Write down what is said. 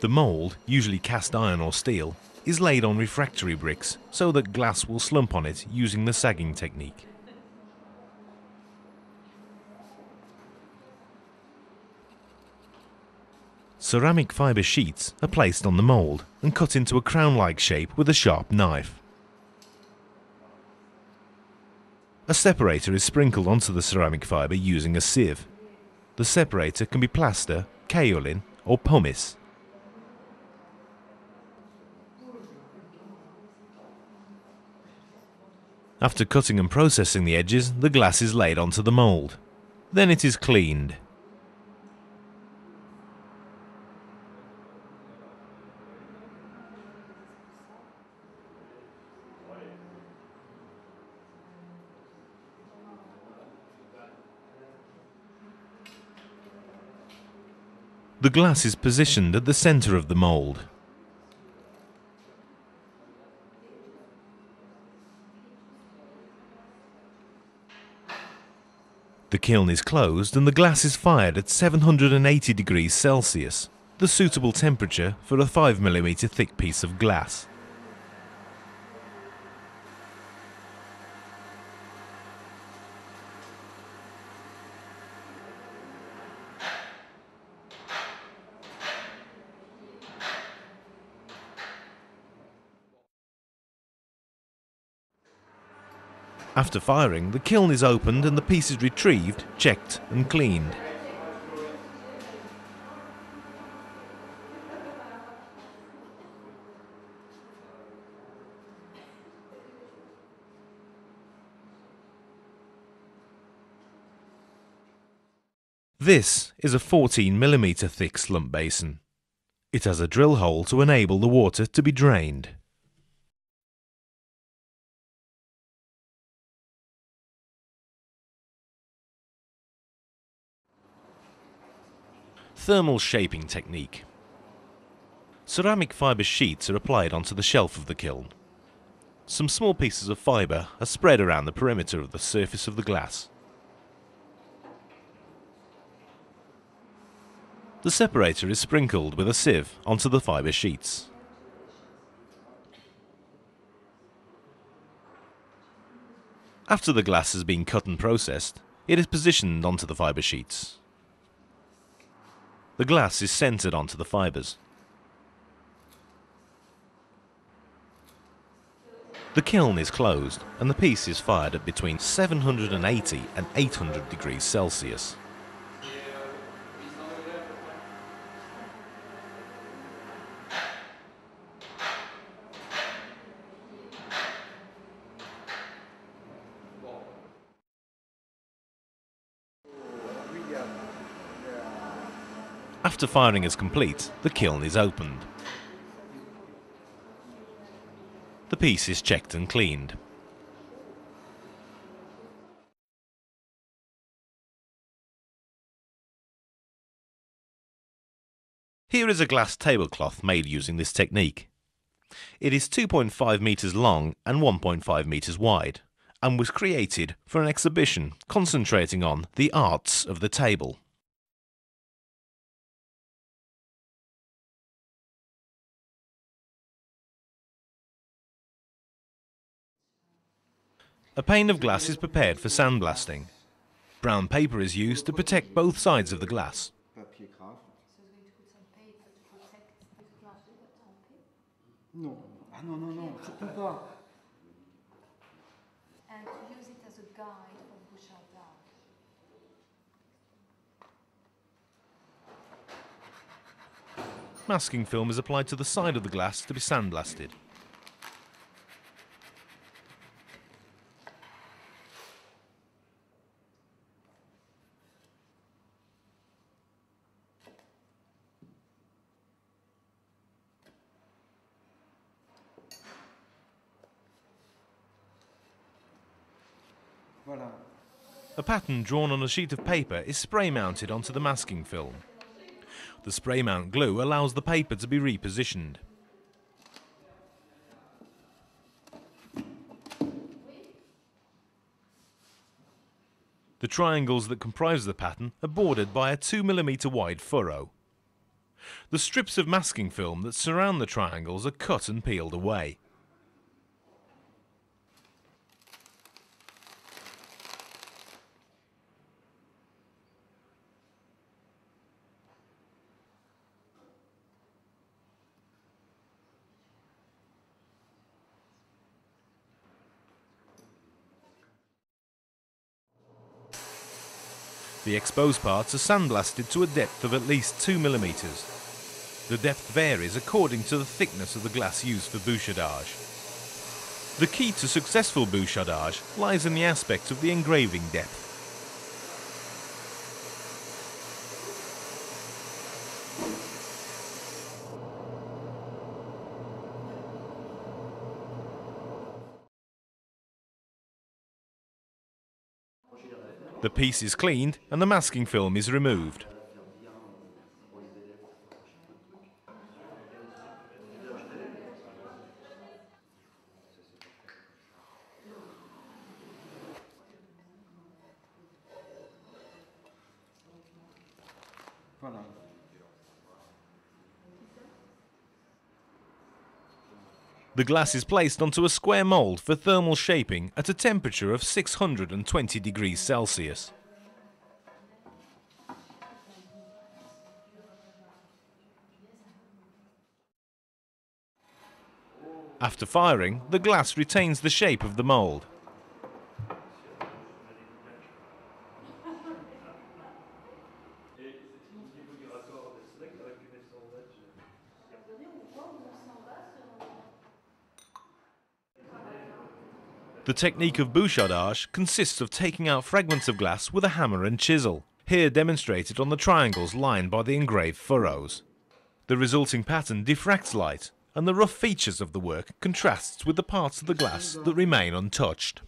The mould, usually cast iron or steel, is laid on refractory bricks so that glass will slump on it using the sagging technique. Ceramic fibre sheets are placed on the mould and cut into a crown-like shape with a sharp knife. A separator is sprinkled onto the ceramic fibre using a sieve. The separator can be plaster, kaolin or pumice. After cutting and processing the edges, the glass is laid onto the mould. Then it is cleaned. The glass is positioned at the centre of the mould. The kiln is closed and the glass is fired at 780 degrees Celsius, the suitable temperature for a 5mm thick piece of glass. After firing, the kiln is opened and the piece is retrieved, checked and cleaned. This is a 14mm thick slump basin. It has a drill hole to enable the water to be drained. Thermal shaping technique. Ceramic fibre sheets are applied onto the shelf of the kiln. Some small pieces of fibre are spread around the perimeter of the surface of the glass. The separator is sprinkled with a sieve onto the fibre sheets. After the glass has been cut and processed, it is positioned onto the fibre sheets. The glass is centered onto the fibers. The kiln is closed and the piece is fired at between 780 and 800 degrees Celsius. After firing is complete, the kiln is opened. The piece is checked and cleaned. Here is a glass tablecloth made using this technique. It is 2.5 metres long and 1.5 metres wide and was created for an exhibition concentrating on the arts of the table. A pane of glass is prepared for sandblasting. Brown paper is used to protect both sides of the glass. Masking film is applied to the side of the glass to be sandblasted. Voilà. A pattern drawn on a sheet of paper is spray mounted onto the masking film. The spray mount glue allows the paper to be repositioned. The triangles that comprise the pattern are bordered by a 2mm wide furrow. The strips of masking film that surround the triangles are cut and peeled away. The exposed parts are sandblasted to a depth of at least 2 millimeters. The depth varies according to the thickness of the glass used for bouchardage. The key to successful bouchardage lies in the aspect of the engraving depth. The piece is cleaned and the masking film is removed. Voilà. The glass is placed onto a square mould for thermal shaping at a temperature of 620 degrees Celsius. After firing, the glass retains the shape of the mould. The technique of bouchardage consists of taking out fragments of glass with a hammer and chisel, here demonstrated on the triangles lined by the engraved furrows. The resulting pattern diffracts light, and the rough features of the work contrasts with the parts of the glass that remain untouched.